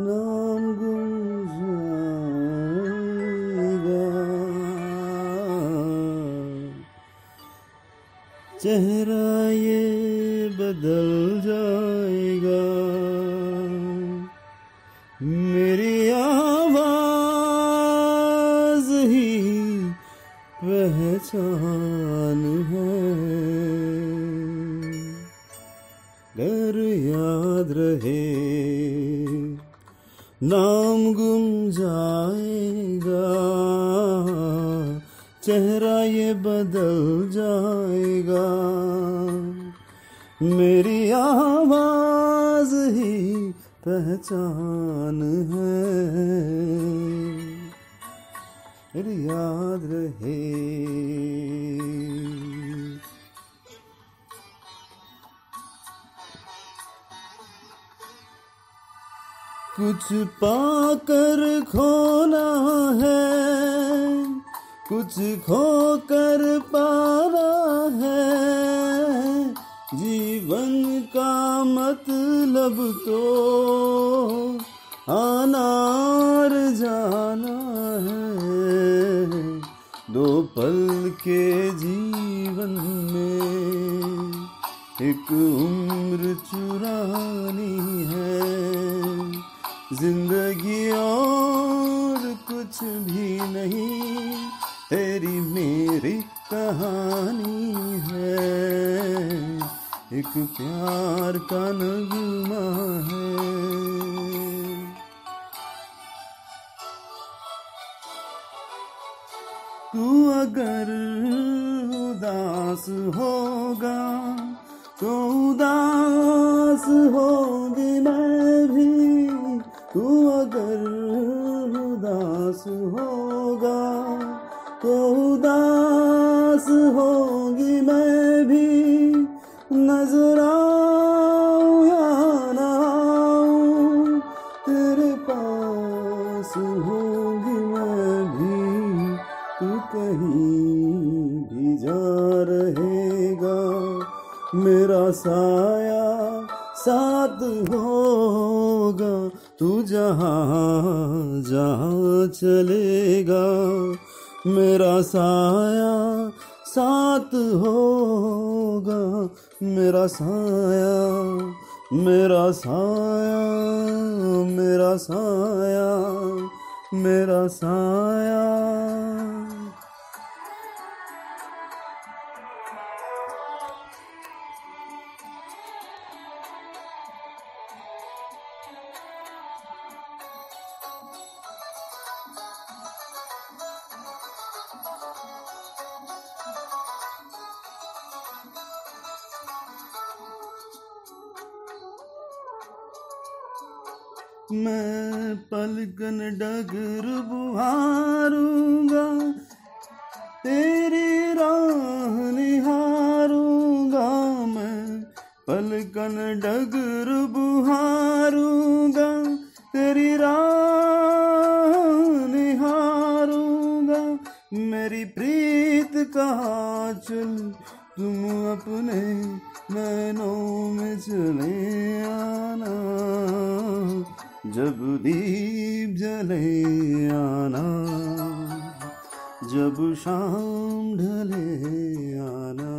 नाम चेहरा ये बदल जाएगा। मेरी आवाज़ ही पहचान है। घर याद रहे। नाम गुम जाएगा, चेहरा ये बदल जाएगा। मेरी आवाज़ ही पहचान है, मेरी याद रहे। कुछ पाकर खोना है, कुछ खो खोकर पाना है। जीवन का मतलब तो आना और जाना है, दो पल के जीवन में एक उम्र चुरानी है। ज़िंदगी और कुछ भी नहीं, तेरी मेरी कहानी है। एक प्यार का नगमा है। तू अगर उदास होगा तो उदास होगी मैं भी। तू अगर उदास होगा तो उदास होगी मैं भी। नज़र आऊँ तेरे पास होगी मैं भी। तू कहीं भी जा रहेगा, मेरा साया साथ होगा, तू जहाँ जहाँ चलेगा, मेरा साया साथ होगा, मेरा साया मेरा साया मेरा साया मेरा साया। मैं पलकन डगर बुहारूँगा, तेरी राह निहारूँगा, मैं पलकन डगर बुहारूँगा, तेरी राह निहारूँगा। मेरी प्रीत कहा चल, तुम अपने नैनों में चले। जब दीप जले आना जब शाम ढले आना।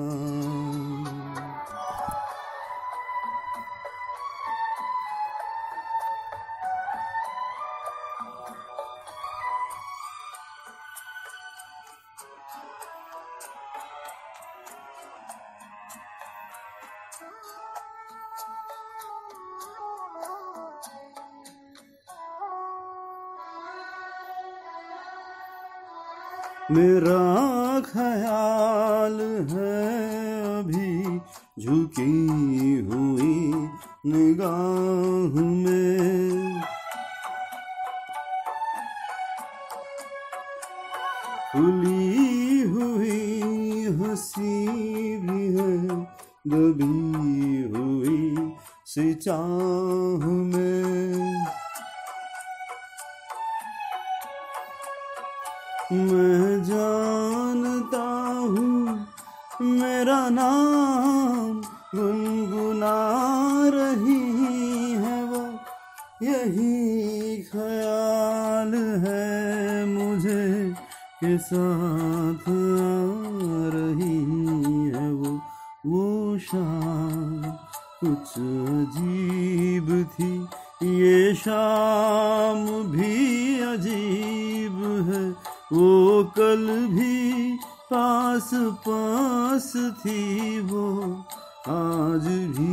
मेरा ख्याल है अभी झुकी हुई निगाह में। खुली हुई हँसी भी है, दबी हुई से चाह में। मैं नाम गुनगुना रही है वो। यही ख्याल है मुझे के साथ रही है वो। वो शाम कुछ अजीब थी, ये शाम भी अजीब है। वो कल भी पास पास थी वो आज भी